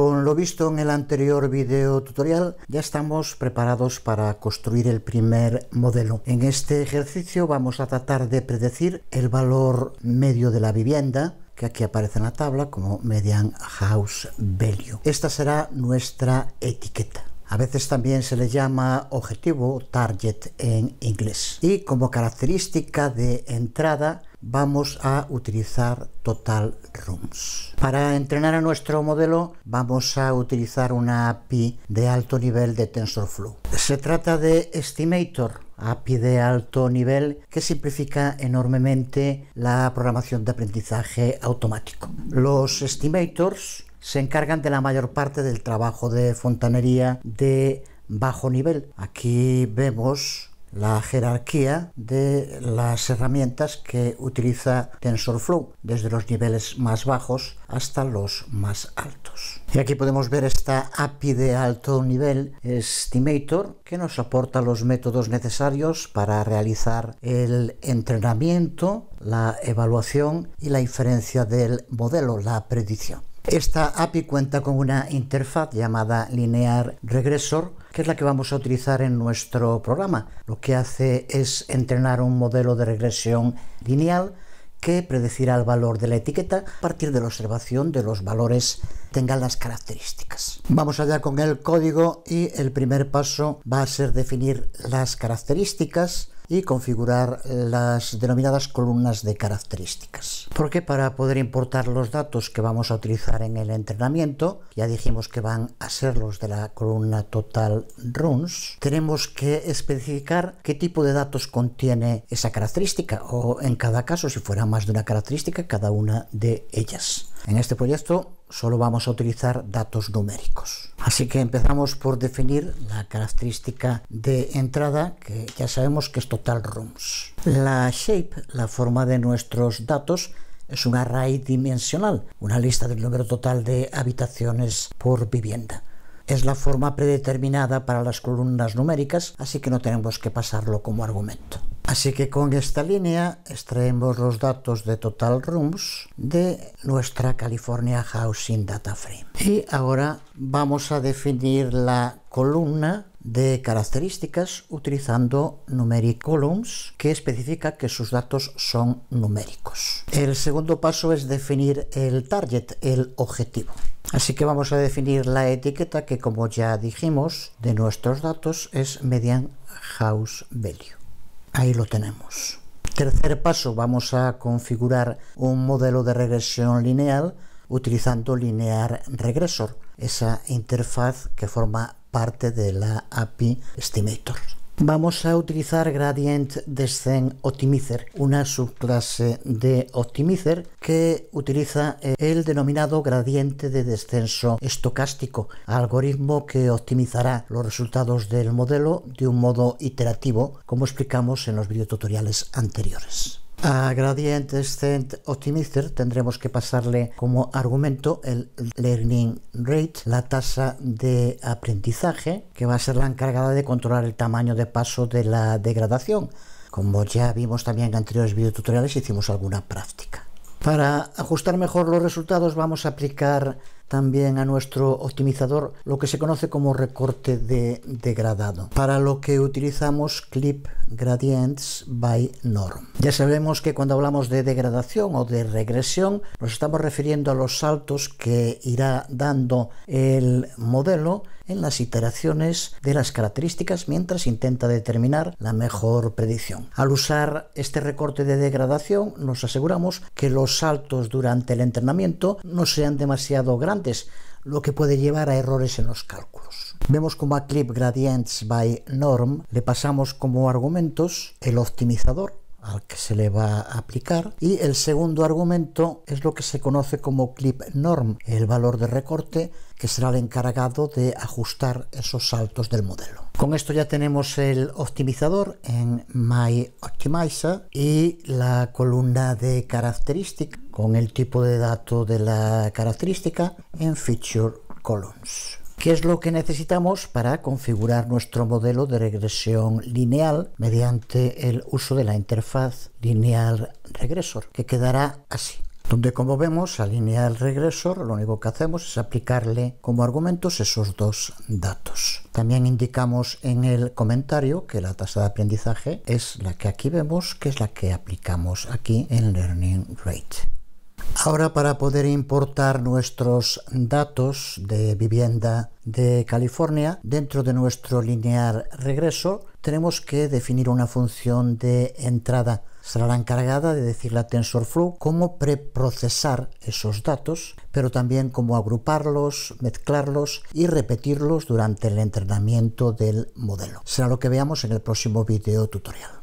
Con lo visto en el anterior video tutorial, ya estamos preparados para construir el primer modelo. En este ejercicio vamos a tratar de predecir el valor medio de la vivienda, que aquí aparece en la tabla como Median House Value. Esta será nuestra etiqueta. A veces también se le llama objetivo, target en inglés. Y como característica de entrada vamos a utilizar Total Rooms. Para entrenar a nuestro modelo vamos a utilizar una API de alto nivel de TensorFlow. Se trata de Estimator, API de alto nivel que simplifica enormemente la programación de aprendizaje automático. Los estimators se encargan de la mayor parte del trabajo de fontanería de bajo nivel. Aquí vemos la jerarquía de las herramientas que utiliza TensorFlow, desde los niveles más bajos hasta los más altos. Y aquí podemos ver esta API de alto nivel Estimator que nos aporta los métodos necesarios para realizar el entrenamiento, la evaluación y la inferencia del modelo, la predicción. Esta API cuenta con una interfaz llamada Linear Regressor, que es la que vamos a utilizar en nuestro programa. Lo que hace es entrenar un modelo de regresión lineal que predecirá el valor de la etiqueta a partir de la observación de los valores tengan las características. Vamos allá con el código y el primer paso va a ser definir las características y configurar las denominadas columnas de características. Porque para poder importar los datos que vamos a utilizar en el entrenamiento, ya dijimos que van a ser los de la columna total runs, tenemos que especificar qué tipo de datos contiene esa característica o en cada caso, si fuera más de una característica, cada una de ellas. En este proyecto solo vamos a utilizar datos numéricos. Así que empezamos por definir la característica de entrada, que ya sabemos que es total rooms. La shape, la forma de nuestros datos, es un array dimensional, una lista del número total de habitaciones por vivienda. Es la forma predeterminada para las columnas numéricas, así que no tenemos que pasarlo como argumento. Así que con esta línea extraemos los datos de Total Rooms de nuestra California Housing Data Frame. Y ahora vamos a definir la columna de características utilizando numeric columns que especifica que sus datos son numéricos. El segundo paso es definir el target, el objetivo. Así que vamos a definir la etiqueta que como ya dijimos de nuestros datos es median house value. Ahí lo tenemos. Tercer paso, vamos a configurar un modelo de regresión lineal utilizando Linear Regressor, esa interfaz que forma parte de la API Estimator. Vamos a utilizar Gradient Descent Optimizer, una subclase de Optimizer que utiliza el denominado gradiente de descenso estocástico, algoritmo que optimizará los resultados del modelo de un modo iterativo, como explicamos en los videotutoriales anteriores. A Gradient Descent Optimizer tendremos que pasarle como argumento el Learning Rate, la tasa de aprendizaje, que va a ser la encargada de controlar el tamaño de paso de la degradación. Como ya vimos también en anteriores videotutoriales, hicimos alguna práctica. Para ajustar mejor los resultados vamos a aplicar también a nuestro optimizador lo que se conoce como recorte de degradado, para lo que utilizamos clip gradients by norm. Ya sabemos que cuando hablamos de degradación o de regresión nos estamos refiriendo a los saltos que irá dando el modelo en las iteraciones de las características mientras intenta determinar la mejor predicción. Al usar este recorte de degradación nos aseguramos que los saltos durante el entrenamiento no sean demasiado grandes, lo que puede llevar a errores en los cálculos. Vemos como a Clip Gradients by Norm le pasamos como argumentos el optimizador al que se le va a aplicar y el segundo argumento es lo que se conoce como clip norm, el valor de recorte que será el encargado de ajustar esos saltos del modelo. Con esto ya tenemos el optimizador en My Optimizer y la columna de característica con el tipo de dato de la característica en Feature Columns. ¿Qué es lo que necesitamos para configurar nuestro modelo de regresión lineal mediante el uso de la interfaz lineal regressor, que quedará así. donde como vemos al lineal regresor lo único que hacemos es aplicarle como argumentos esos dos datos. También indicamos en el comentario que la tasa de aprendizaje es la que aquí vemos, que es la que aplicamos aquí en Learning Rate. Ahora para poder importar nuestros datos de vivienda de California dentro de nuestro lineal regreso tenemos que definir una función de entrada será la encargada de decirle a TensorFlow cómo preprocesar esos datos, pero también cómo agruparlos, mezclarlos y repetirlos durante el entrenamiento del modelo. Será lo que veamos en el próximo video tutorial.